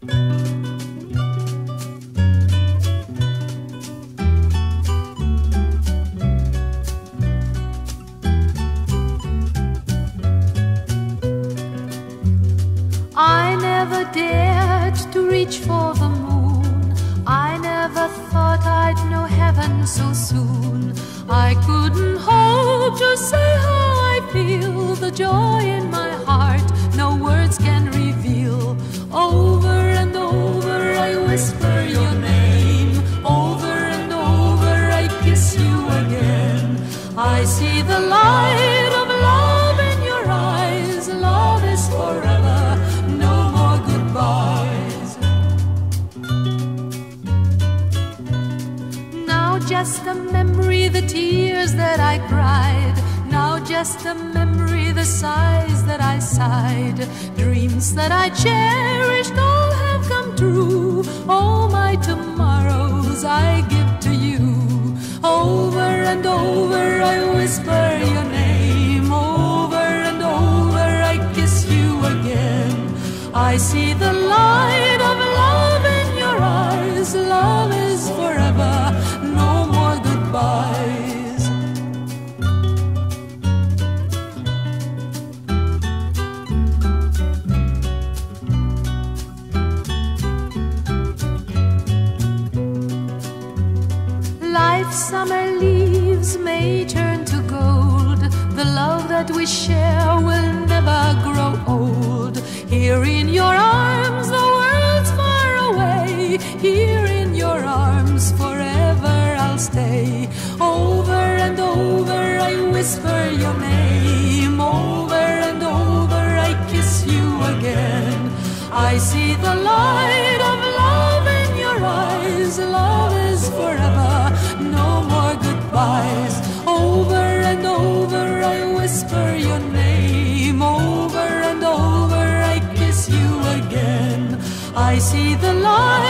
I never dared to reach for the moon. I never thought I'd know heaven so soon. I couldn't hope to say how I feel. The joy in my heart, the light of love in your eyes. Love is forever, no more goodbyes. Now just a memory, the tears that I cried. Now just a memory, the sighs that I sighed. Dreams that I cherished all have come true. All my tomorrows I and over I whisper your name. Over and over I kiss you again. I see the light of love in your eyes. Love is forever, no more goodbyes. Life's summer leaves may turn to gold. The love that we share will never grow old. Here in your arms, the world's far away. Here in your arms, forever I'll stay. Over and over, I whisper goodbyes. Over and over, I whisper your name. Over and over, I kiss you again. I see the light